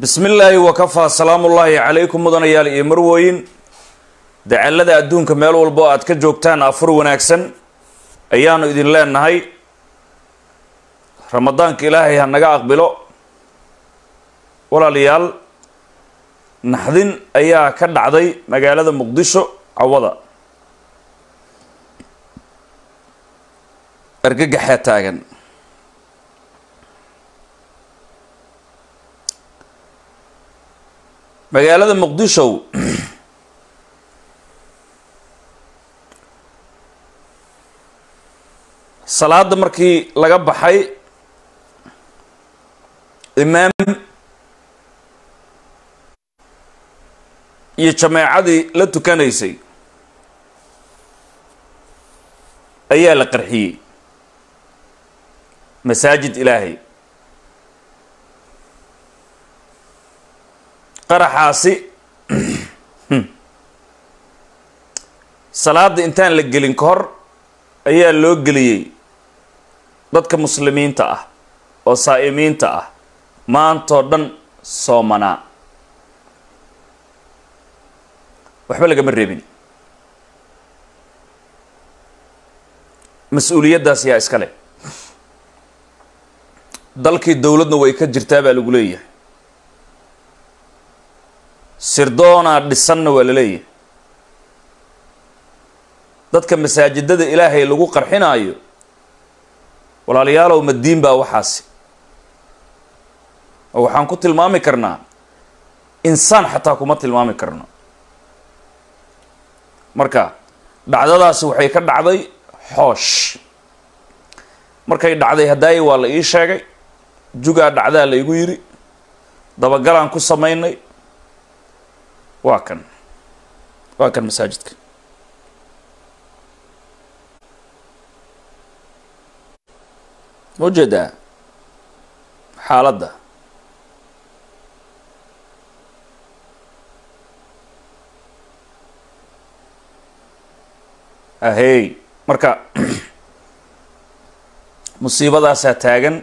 bismi illaahi wakafaa salaamullaahi calaykum mudanayaal iyo marwooyin. Dacallada adduunka meel walba oo aad ka joogtaan afur wanaagsan ayaanu idin leenahay ramadaanka ilaahay ha naga aqbilo. Walaalayaal naxdin ayaa ka dhacday magaalada muqdisho cawada argagaxaa taagan magaalada muqdisho salaada markii laga baxay imaam iyo jameecadii la tukanaysay ayaa la qarxiyey. Masaajid ilaahay qaraxaasi. Salaada intaan la gelin ka hor ayaa loo geliyey dadka muslimiinta ah oo saa'imiinta ah maantoo dhan soomanaa waxba lagama reebin. Mas'uuliyaddaas yaa iska leh. Dalkii dowladna way ka jirtaa baa lagu leeyahay sirdoonaa dhisanna waa la leeyahay. Dadka masaajidada ilaahay lagu qarxinaayo walaalayaalow madiin baa waxaasi. Oo waxaan ku tilmaami karnaa insaan xataa kuma tilmaami karno. Marka dhacdadaasi waxay ka dhacday xoosh. Markay dhacday haddaayi waa la ii sheegay jugaa dhacdaa la igu yidhi dabagalaan ku samaynay waa kan. Waa kan masaajidka. Ma u jeedaa xaaladda. Ahey marka musiibadaasaa taagan.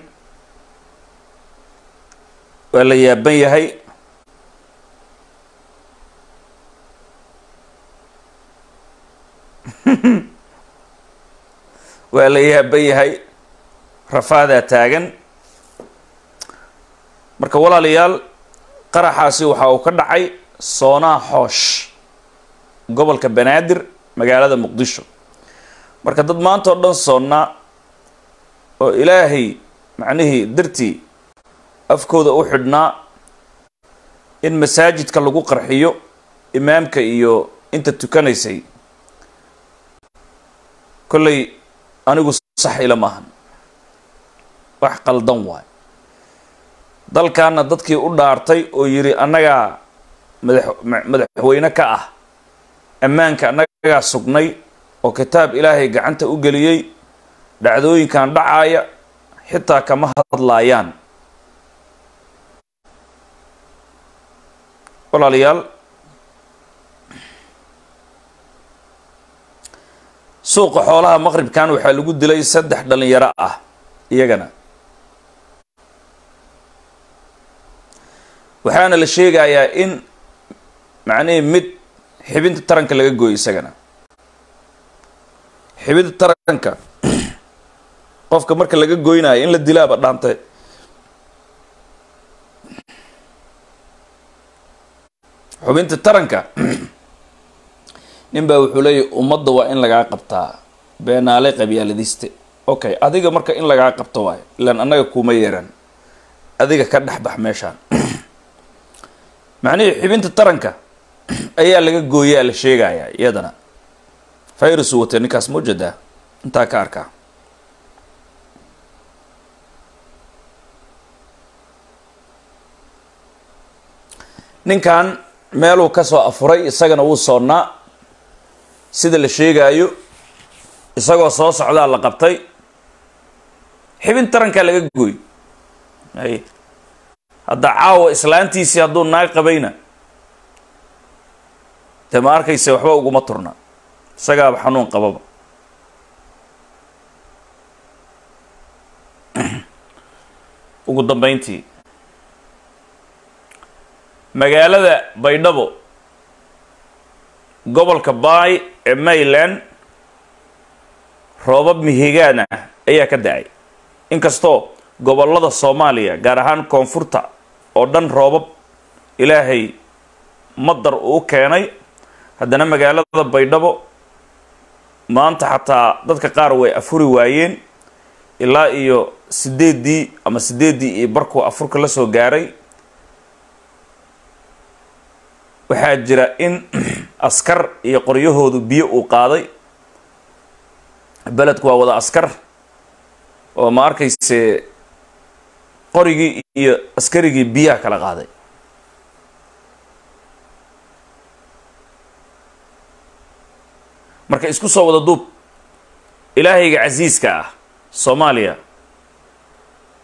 Waa la yaaban yahay waa la yaaban yahay rafaadaa taagan. Marka walaalayaal qaraxaasi waxa uu ka dhacay soonaa xoosh gobolka banaadir magaalada muqdisho. Marka dad maanta oo dhan soonnaa oo ilaahay macnihii dartii afkooda u xidhnaa in masaajidka lagu qarxiyo imaamka iyo inta tukanaysay kollay anigu sax ila maahan. Wax qaldan waay. Dalkaana dadkii u dhaartay oo yidhi annagaa madax madaxweyne ka ah ammaanka annagaa sugnay oo kitaab ilaahay gacanta u geliyey dhacdooyinkan dhacaaya xitaa kama hadlaayaan walaalayaal suuqa xoolaha maqribkan waxaa lagu dilay saddex dhalinyaro ah iyagana. Waxaana la sheegayaa in macnihii mid xibinta taranka laga gooyo isagana. Xibinta taranka qofka marka laga goynayo in la dilaaba dhaantay xubinta taranka nin baa wuxuu leeyahy ummadda waa in lagaa qabtaa beenaale qabyaaladiste. Okay adiga marka in lagaa qabto waayo ilaan annaga kuma yeeran. Adiga ka dhexbax meeshaan. Macnihii xibinta taranka ayaa laga gooyaa la sheegayaa iyadana. Virusu watay ninkaas ma u jeedaa intaa ka arkaa. Ninkan meeluu ka soo afuray isagana wuu soonnaa sida la sheegaayo isagoo soo socdaa la qabtay xibin tarankaa laga gooy. Ay hadda caawa islaantiisii hadduu naag qabayna dee ma arkayse waxba uguma turna. Isagaaba xanuun qababa. Ugu dambeyntii magaalada baydhabo gobolka baay ee mayland roobab mihigaan ah ayaa ka da'ay. Inkastoo gobollada soomaaliya gaar ahaan koonfurta oo dhan roobab ilaahay madar uu keenay haddana magaalada baydhabo maanta xataa dadka qaar way afuri waayeen. Ilaa iyo sideeddii ama sideeddii iyo barkuu afurka la soo gaaray. Waxaa jira in askar iyo qoryahoodu biyo uu qaaday. Beledku waa wada askar oo ma arkayse qorigii iyo askarigii biyaha kala qaaday. Marka isku soo wada duub ilaahayga casiiska ah soomaaliya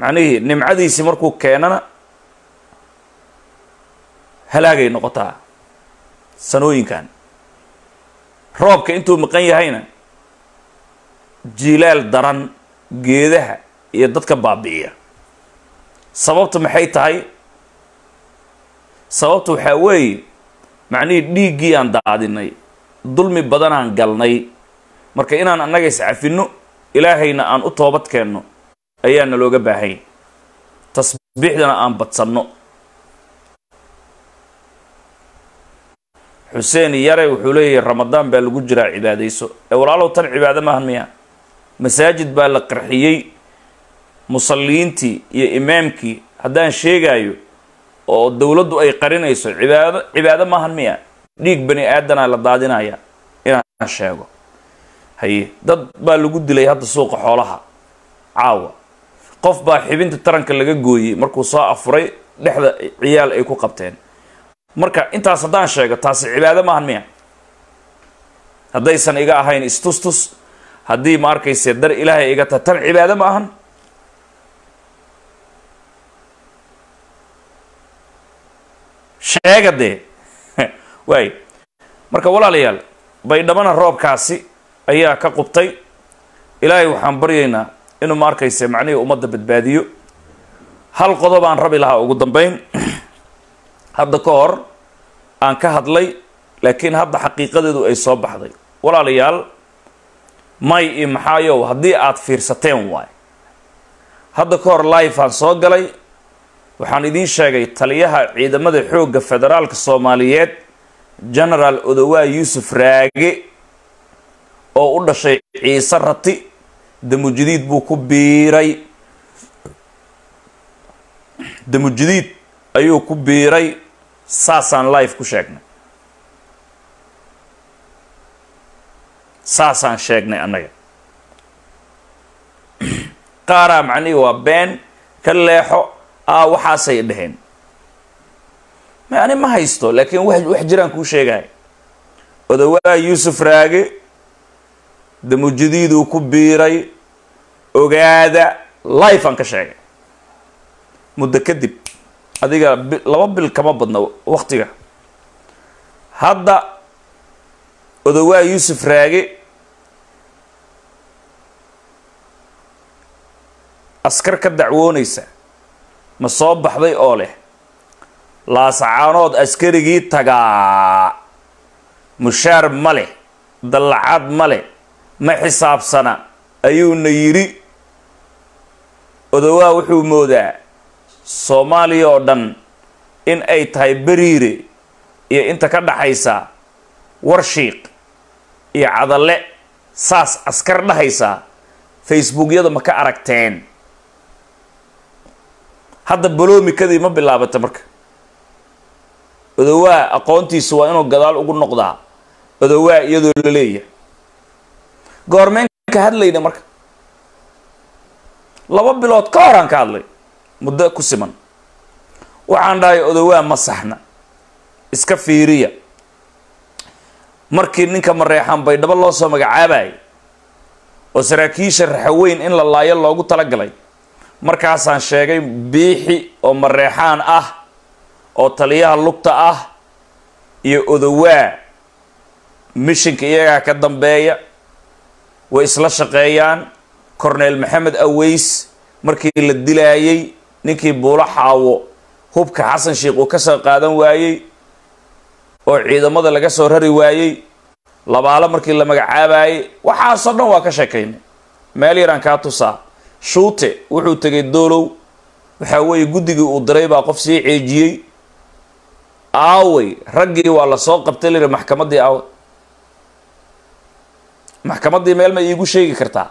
macnihii nimcadiisii markuu keenana halaagay noqotaa sanooyinkan. Roobka intuu maqan yahayna jiilaal daran geedaha iyo dadka baabi'iya. Sababtu maxay tahay? Sababtu waxaa weeye macnihii dhiiggii aan daadinay dulmi badanaan galnay. Marka inaan annaga iscafinno ilaahayna aan u toobad keenno ayaa nalooga baahanya tasbiixdana aan badsanno xuseen yare wuxuu leeyahay ramadaan baa lagu jiraa cibaadayso. Ee walaalow tan cibaado maahan miya. Masaajid baa la qarxiyey. Musalliyiintii iyo imaamkii haddaan sheegaayo oo dowladdu ay qarinayso cibaado cibaado maahan miya. Dhiig bani aadanaa la daadinaya inaan sheego. Haye dad baa lagu dilay hadda suuqa xoolaha. Caawa. Qof baa xibinta taranka laga gooyey markuu soo afuray dhexda ciyaal ay ku qabteen marka intaas haddaan sheego taasi cibaado maahan miya. Haddaysan iga ahayn istustus haddii ma arkayse dar ilaahay iga tahay tan cibaado ma ahan. Sheega dee. Waay. Marka walaalayaal baydhabana roobkaasi ayaa ka qubtay. Ilaahay waxaan baryaynaa inuu ma arkayse macnihii ummadda badbaadiyo. Hal qodob aan rabi lahaa ugu dambeyn hadda ka hor aan ka hadlay laakiin hadda xaqiiqadeedu ay soo baxday. Walaalayaal may iyo maxaayow haddii aad fiirsateen waay. Hadda ka hor life aan soo galay waxaan idiin sheegay taliyaha ciidamada xoogga federaalka soomaaliyeed genaraal odowaa yuusuf raage oo u dhashay ciise rati damujadiid buu ku biiray. Damujadiid ayuu ku biiray saasaan life ku sheegnay saasaan sheegnay annaga qaaraa macnihii waa been ka leexo aa waxaasay dhaheen ani ma haysto laakiin wax jiraan kuu sheegaya odowaa yuusuf raage damujadiiduu ku biiray ogaada life aan ka sheegay. Muddo kadib adiga laba bil kama badna waktiga hadda odowaa yuusuf raage askar ka dacwoonaysa ma soo baxday oo leh laasacaanood askarigii tagaa. Mushaar ma leh dallacaad ma leh ma xisaabsana ayuuna yidhi odowaa wuxuu moodaa soomaaliya oo dhan in ay tahay beriire iyo inta ka dhaxaysa warshiiq iyo cadalle saas askar dhahaysaa facebookyada ma ka aragteen. Hadda baloomikadii ma bilaabata marka. Odowaa aqoontiisu waa inuu gadaal ugu noqdaa. Odowaa iyadoo la leeyahay. Goormeen ka hadlayna marka. Laba bilood ka horaan ka hadlay muddo ku siman. Waxaan dhahay odowaa ma saxna. Iska fiiriya. Markii ninka mareexaan baydhabo loo soo magacaabayay oo saraakiisha raxaweyn in la laayo loogu talagalay. Markaasaan sheegay biixi oo mareexaan ah oo taliyaha lugta ah iyo odowaa mishinka iyagaa ka dambeeya way isla shaqeeyaan. Corneel maxamed aweys markii la dilaayay ninkii buulo xaawo hubka xasan sheikh uu ka soo qaadan waayey oo ciidamada laga soo rari waayey labaalo markii la magacaabayey waxaasoo dhan waa ka sheekaynay meel yaraan kaa tusaa shuute wuxuu tegay doolow waxaa weeye guddigii uu diray baa qof sii ceejiyey. Aawey raggii waa la soo qabtay layidhi maxkamaddii aawey maxkamaddii meel ma iigu sheegi kartaa